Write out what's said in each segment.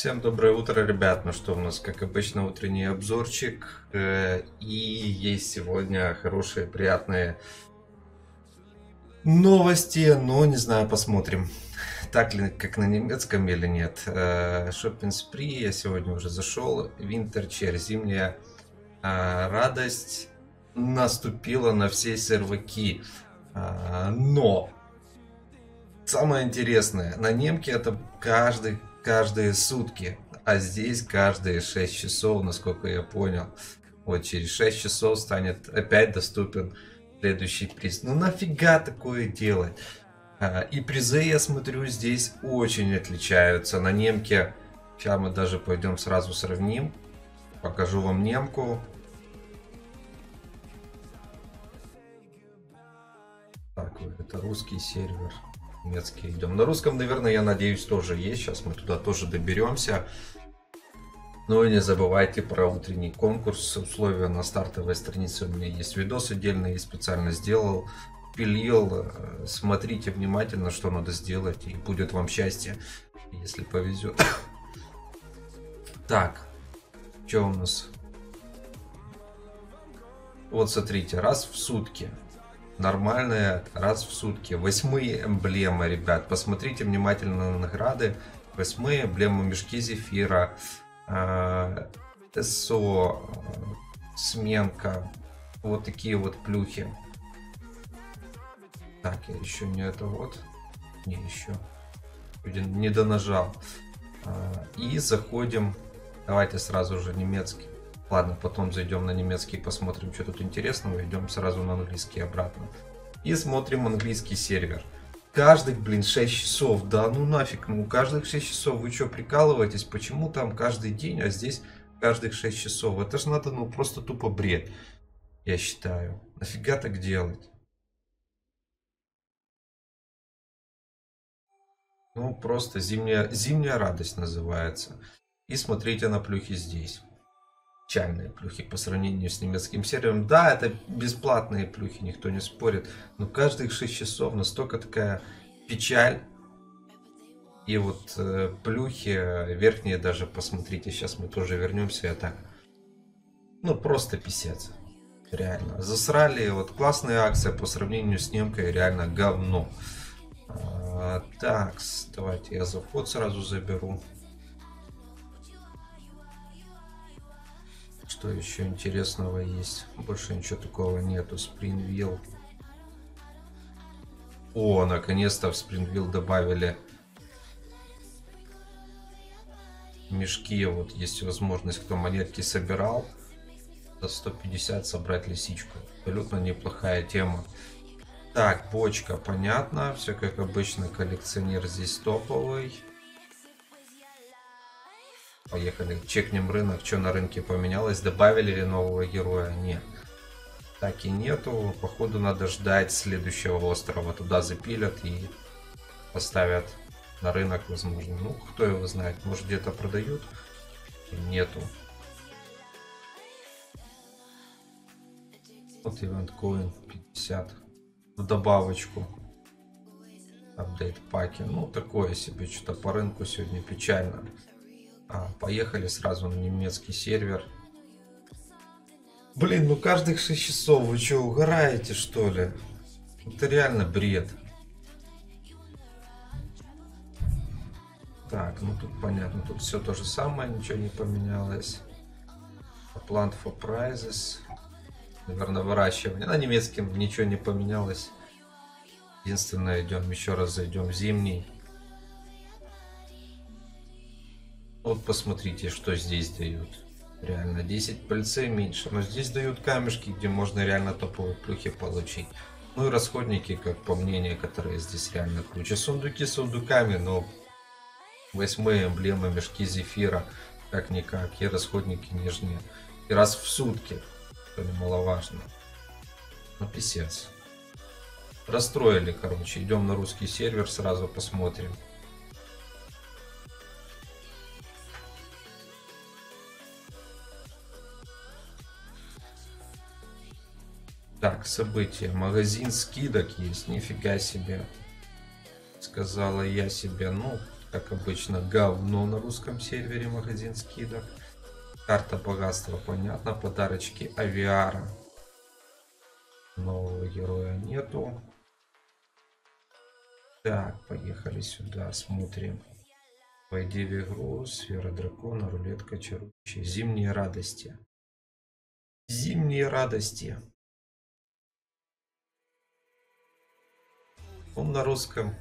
Всем доброе утро, ребят. Ну что, у нас, как обычно, утренний обзорчик. Э, И есть сегодня хорошие, приятные новости. Но, не знаю, посмотрим, так ли, как на немецком или нет. Шоппинг Спри, я сегодня уже зашел. Винтерчер, зимняя э, радость наступила на все серваки. Но самое интересное, на немке это каждый, каждые сутки, а здесь каждые 6 часов, насколько я понял. Вот через 6 часов станет опять доступен следующий приз. Ну нафига такое делать? А, И призы, я смотрю, здесь очень отличаются. На немке, сейчас мы даже пойдем сразу сравним. Покажу вам немку. Так, это русский сервер. Немецкий идем. На русском, наверное, я надеюсь, тоже есть. Сейчас мы туда тоже доберемся. Ну и не забывайте про утренний конкурс. Условия на стартовой странице у меня есть видос отдельный, я специально сделал. Пилил. Смотрите внимательно, что надо сделать, и будет вам счастье, если повезет. Так, что у нас? Вот смотрите, раз в сутки нормальная раз в сутки. Восьмые эмблемы, ребят. Посмотрите внимательно на награды. Восьмые эмблемы мешки зефира. э, СО. Сменка. Вот такие вот плюхи. Так, я еще не это вот. Не еще. Не донажал. А, И заходим. Давайте сразу же немецкий. Ладно, потом зайдем на немецкий, посмотрим, что тут интересного. Идем сразу на английский обратно. И смотрим английский сервер. Каждых, блин, 6 часов. Да ну нафиг, ну каждых 6 часов. Вы что, прикалываетесь? Почему там каждый день, а здесь каждых 6 часов? Это же надо, ну просто тупо бред. Я считаю. Нафига так делать? Ну, просто зимняя, зимняя радость называется. И смотрите на плюхи здесь печальные плюхи по сравнению с немецким сервером. Да, это бесплатные плюхи, никто не спорит. Но каждых 6 часов настолько такая печаль. И вот э, плюхи э, верхние даже посмотрите, сейчас мы тоже вернемся. Это ну просто писец. Реально. Засрали. Вот классная акция по сравнению с немкой. Реально говно. А, так, давайте я заход сразу заберу. Что еще интересного есть? Больше ничего такого нету. Спрингвилл. О, наконец-то в Спрингвилл добавили мешки. Вот есть возможность, кто монетки собирал, за 150 собрать лисичку. Абсолютно неплохая тема. Так, бочка, понятно. Все как обычно, коллекционер здесь топовый. Поехали, чекнем рынок, что на рынке поменялось, добавили ли нового героя, нет. Так и нету, походу надо ждать следующего острова, туда запилят и поставят на рынок, возможно. Ну, кто его знает, может где-то продают, нету. Вот Event Coin 50 в добавочку. Апдейт паки. Ну, такое себе, что-то по рынку сегодня печально. А, поехали сразу на немецкий сервер. Блин, ну каждых 6 часов вы что, угораете что ли? Это реально бред. Так, ну тут понятно, тут все то же самое, ничего не поменялось. Plant for prizes. Наверное, выращивание. На немецком ничего не поменялось. Единственное, идем еще раз зайдем в зимний. Вот посмотрите, что здесь дают. Реально, 10 пыльцей меньше. Но здесь дают камешки, где можно реально топовые плюхи получить. Ну и расходники, как по мнению, которые здесь реально круче. Сундуки сундуками, но восьмые эмблемы, мешки зефира, как-никак. И расходники нижние. И раз в сутки, что немаловажно. Ну, писец. Расстроили, короче. Идем на русский сервер, сразу посмотрим. Так, события. Магазин скидок есть, нифига себе. Сказала я себе, ну, как обычно, говно на русском сервере, магазин скидок. Карта богатства, понятно, подарочки Авиара. Нового героя нету. Так, поехали сюда, смотрим. Войди в игру, сфера дракона, рулетка чарующая. Зимние радости. Зимние радости. Он на русском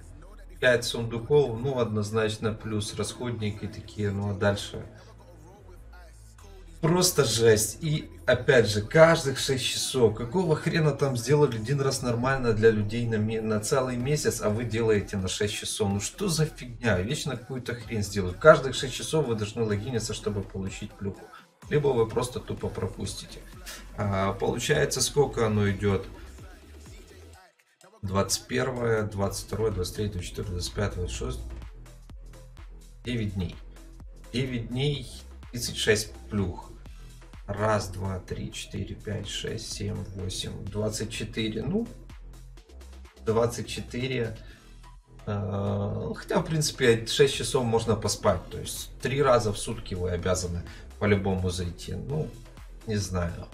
5 сундуков, ну, однозначно плюс расходники такие, ну, а дальше просто жесть. И, опять же, каждых 6 часов, какого хрена там сделали один раз нормально для людей на, на целый месяц, а вы делаете на 6 часов? Ну, что за фигня? Вечно какую-то хрень сделают. Каждых 6 часов вы должны логиниться, чтобы получить плюху. Либо вы просто тупо пропустите. А, получается, сколько оно идет? 21, 22, 23, 24, 25, 26. 9 дней. 9 дней, 36 плюх. Раз, два, три, четыре, пять, шесть, семь, восемь, двадцать четыре. Ну, двадцать четыре. Э, хотя, в принципе, 6 часов можно поспать. То есть, три раза в сутки вы обязаны по-любому зайти. Ну, не знаю.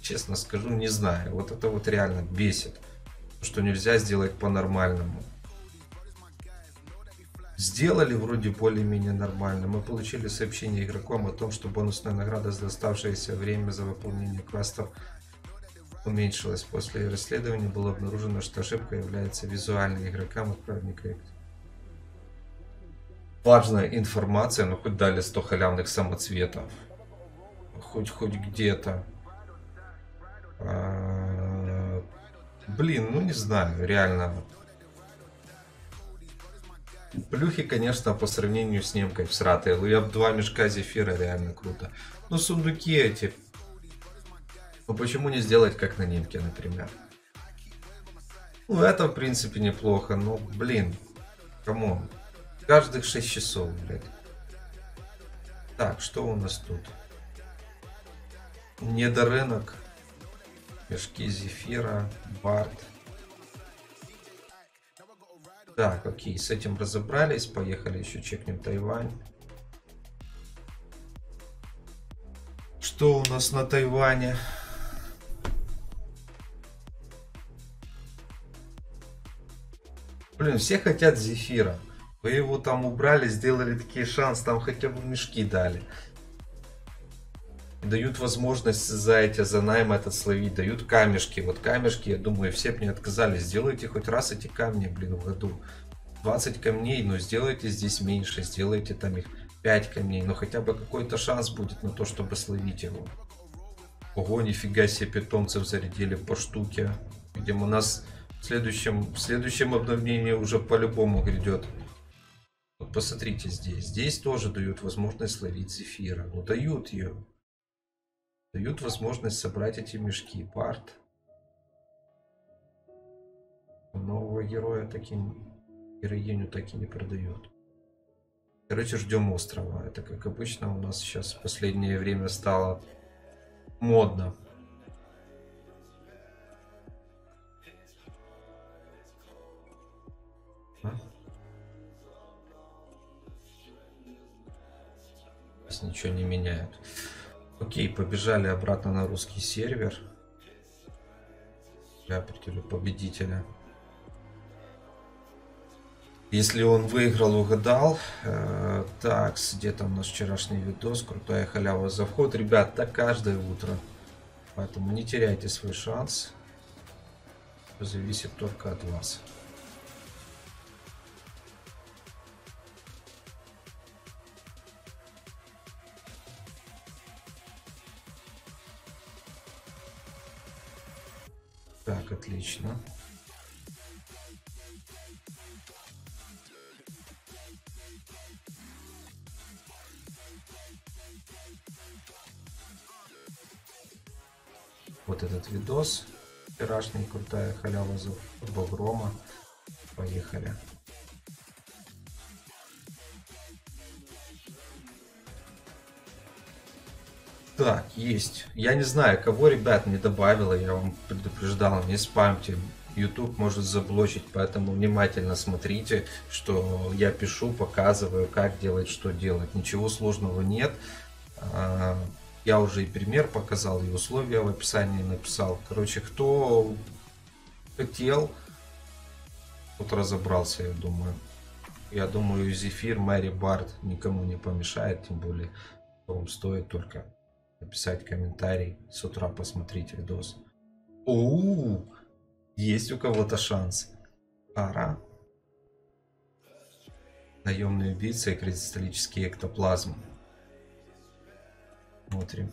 Честно скажу, не знаю. Вот это вот реально бесит что нельзя сделать по-нормальному. Сделали вроде более-менее нормально. Мы получили сообщение игрокам о том, что бонусная награда за оставшееся время за выполнение квестов уменьшилась. После расследования было обнаружено, что ошибка является визуальной игрокам отправника. Важная информация, но хоть дали 100 халявных самоцветов. Хоть хоть где-то. А, Блин, ну не знаю, реально. Плюхи, конечно, по сравнению с немкой всратые. Я бы два мешка зефира реально круто. Ну, сундуки эти. Ну, почему не сделать как на немке, например? Ну, это, в принципе, неплохо. Но, блин, come on. Каждых 6 часов, блядь. Так, что у нас тут? Недорынок. Мешки зефира, бард. Так, окей, с этим разобрались. Поехали еще чекнем Тайвань. Что у нас на Тайване? Блин, все хотят зефира. Вы его там убрали, сделали такие шанс, там хотя бы мешки дали дают возможность за эти, за найм этот словить, дают камешки. Вот камешки, я думаю, все бы не отказались. Сделайте хоть раз эти камни, блин, в году. 20 камней, но сделайте здесь меньше, сделайте там их 5 камней, но хотя бы какой-то шанс будет на то, чтобы словить его. Ого, нифига себе питомцев зарядили по штуке. Видимо, у нас в следующем, в следующем обновлении уже по-любому грядет. Вот посмотрите здесь. Здесь тоже дают возможность словить зефира. Ну дают ее дают возможность собрать эти мешки. Барт. Нового героя таки героиню так и не продают. Короче, ждем острова. Это, как обычно, у нас сейчас в последнее время стало модно. А? Ничего не меняют. Окей, побежали обратно на русский сервер. Я определю победителя. Если он выиграл, угадал. Э, так, где там наш вчерашний видос? Крутая халява за вход. Ребят, так каждое утро. Поэтому не теряйте свой шанс. Зависит только от вас. Отлично. Вот этот видос. Вчерашний крутая халява за Багрома. Поехали. Так, есть. Я не знаю, кого, ребят, не добавила, я вам предупреждал, не спамьте. YouTube может заблочить, поэтому внимательно смотрите, что я пишу, показываю, как делать, что делать. Ничего сложного нет. А, я уже и пример показал, и условия в описании написал. Короче, кто хотел, тут разобрался, я думаю. Я думаю, Зефир, Мэри Барт никому не помешает, тем более вам стоит только написать комментарий, с утра посмотреть видос. У, есть у кого-то шанс. Пора. Наемные убийцы и кристаллический эктоплазм. Смотрим.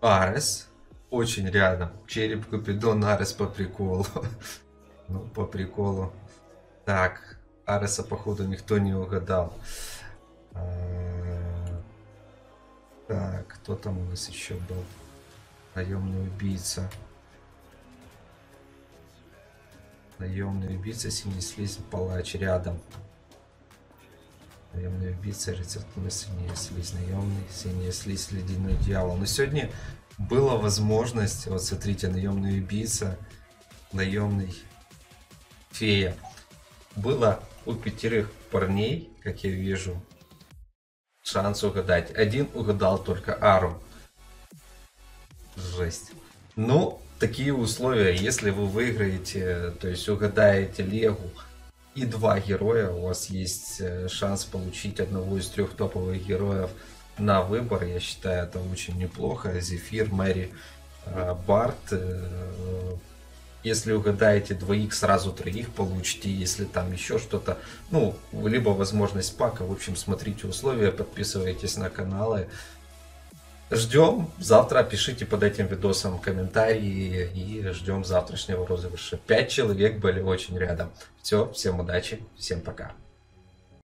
Арес. Очень рядом. Череп Купидон, Арес по приколу. ну, по приколу. Так, Ареса, походу, никто не угадал. Кто там у нас еще был? Наемный убийца. Наемный убийца, синий слизь, палач рядом. Наемный убийца, рецептный синяя слизь, наемный, синяя слизь, ледяной дьявол. Но сегодня была возможность, вот смотрите, наемный убийца, наемный фея. Было у пятерых парней, как я вижу, шанс угадать. Один угадал только Ару. Жесть. Ну, такие условия, если вы выиграете, то есть угадаете Легу, и два героя, у вас есть э, шанс получить одного из трех топовых героев на выбор. Я считаю, это очень неплохо. Зефир, Мэри, э, Барт. Если угадаете двоих, сразу троих получите. Если там еще что-то, ну, либо возможность пака. В общем, смотрите условия, подписывайтесь на каналы. Ждем. Завтра пишите под этим видосом комментарии и ждем завтрашнего розыгрыша. Пять человек были очень рядом. Все, всем удачи, всем пока.